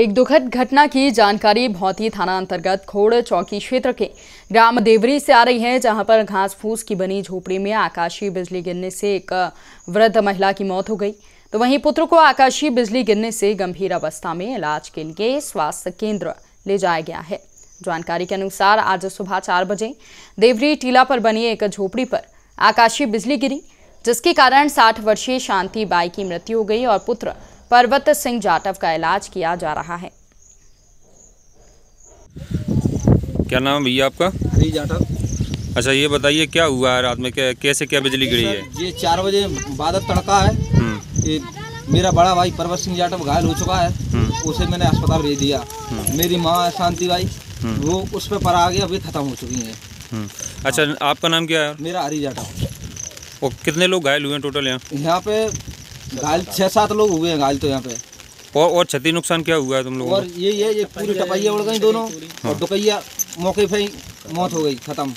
एक दुखद घटना की जानकारी भौती थाना अंतर्गत खोड़ चौकी क्षेत्र के ग्राम देवरी से आ रही है, जहाँ पर घास फूस की बनी झोपड़ी में आकाशीय बिजली गिरने से एक वृद्ध महिला की मौत हो गई। तो वहीं पुत्र को आकाशीय बिजली गिरने से गंभीर अवस्था में इलाज के लिए स्वास्थ्य केंद्र ले जाया गया है। जानकारी के अनुसार आज सुबह चार बजे देवरी टीला पर बनी एक झोपड़ी पर आकाशीय बिजली गिरी, जिसके कारण 60 वर्षीय शांति बाई की मृत्यु हो गई और पुत्र पर्वत सिंह जाटव का इलाज किया जा रहा है। क्या नाम है भैया आपका? हरी जाटव। अच्छा ये बताइए क्या हुआ है रात में? क्या कैसे क्या बिजली गिरी है? ये चार बजे बादल तड़का है हम्म, ये मेरा बड़ा भाई पर्वत सिंह जाटव घायल हो चुका है। हम्म, उसे मैंने अस्पताल भेज दिया। मेरी माँ है शांति बाई हम्म। वो उस पर पर आ गया अभी खत्म हो चुकी है। हम्म। अच्छा आपका नाम क्या है? मेरा हरी जाटव। और कितने लोग घायल हुए हैं टोटल यहाँ? यहाँ पे घायल छह सात लोग हुए हैं घायल तो यहाँ पे। और और क्षति नुकसान क्या हुआ है तुम लोगों और ये ये ये पूरी टपैया उड़ गई दोनों और दुकैया मौके पर ही मौत हो गई खत्म।